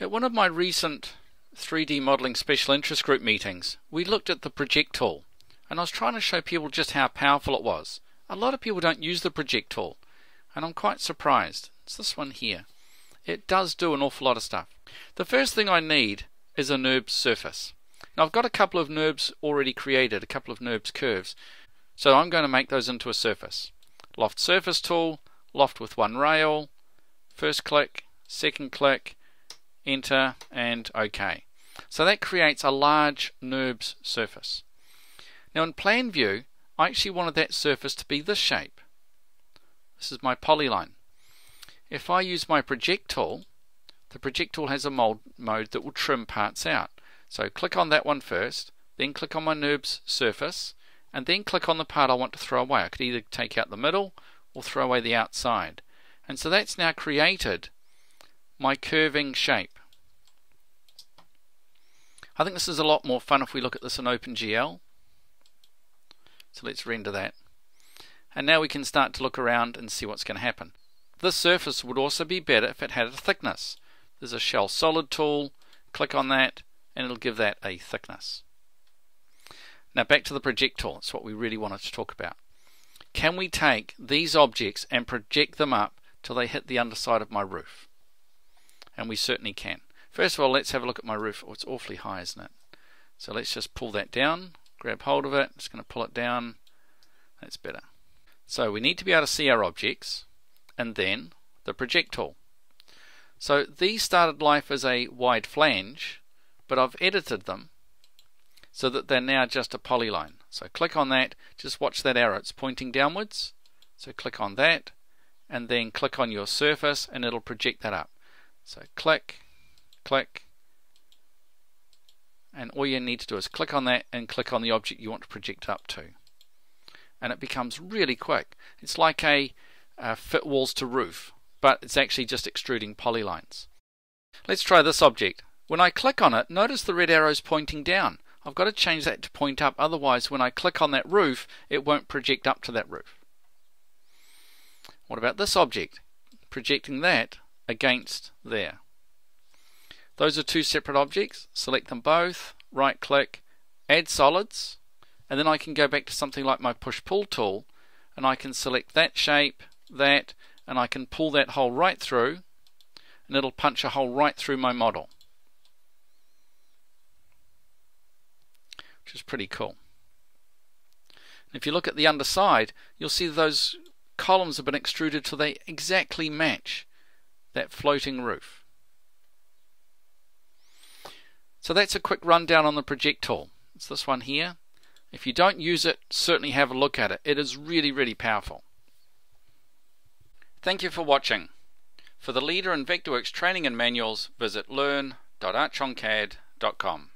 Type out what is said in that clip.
At one of my recent 3D modeling special interest group meetings, we looked at the project tool and I was trying to show people just how powerful it was. A lot of people don't use the project tool and I'm quite surprised. It's this one here. It does do an awful lot of stuff. The first thing I need is a NURBS surface. Now I've got a couple of NURBS already created, a couple of NURBS curves, so I'm going to make those into a surface. Loft surface tool, loft with one rail, first click, second click, enter and OK. So that creates a large NURBS surface. Now in plan view I actually wanted that surface to be this shape. This is my polyline. If I use my project tool, the project tool has a mold mode that will trim parts out. So click on that one first, then click on my NURBS surface, and then click on the part I want to throw away. I could either take out the middle or throw away the outside. And so that's now created my curving shape. I think this is a lot more fun if we look at this in OpenGL. So let's render that. And now we can start to look around and see what's going to happen. This surface would also be better if it had a thickness. There's a shell solid tool, click on that, and it'll give that a thickness. Now back to the project tool, that's what we really wanted to talk about. Can we take these objects and project them up till they hit the underside of my roof? And we certainly can. First of all, let's have a look at my roof. Oh, it's awfully high, isn't it? So let's just pull that down, grab hold of it, just going to pull it down. That's better. So we need to be able to see our objects, and then the project tool. So these started life as a wide flange, but I've edited them so that they're now just a polyline. So click on that, just watch that arrow, it's pointing downwards. So click on that, and then click on your surface and it'll project that up. So click, click, and all you need to do is click on that and click on the object you want to project up to. And it becomes really quick. It's like a uh, fit walls to roof, but it's actually just extruding polylines. Let's try this object. When I click on it, notice the red arrows pointing down. I've got to change that to point up, otherwise when I click on that roof, it won't project up to that roof. What about this object? Projecting that against there. Those are two separate objects. Select them both, right click, add solids, and then I can go back to something like my push-pull tool, and I can select that shape, that, and I can pull that hole right through, and it'll punch a hole right through my model. which is pretty cool. And if you look at the underside, you'll see those columns have been extruded till they exactly match that floating roof. So that's a quick rundown on the project tool. It's this one here. If you don't use it, certainly have a look at it. It is really, really powerful. Thank you for watching. For the Leader in Vectorworks training and manuals, visit learn.archoncad.com.